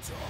mental